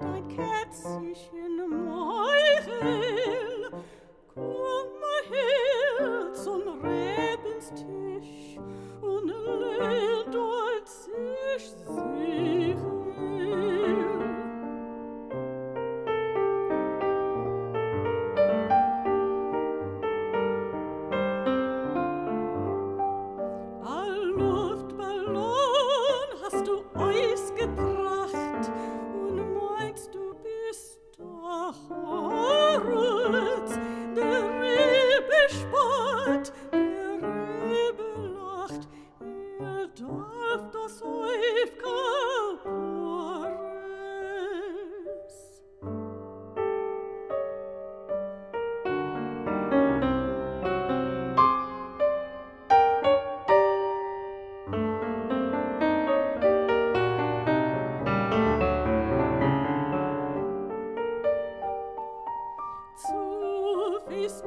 Podcast. hat, der Rübe lacht, er darf das Häuf kapores. Zu fest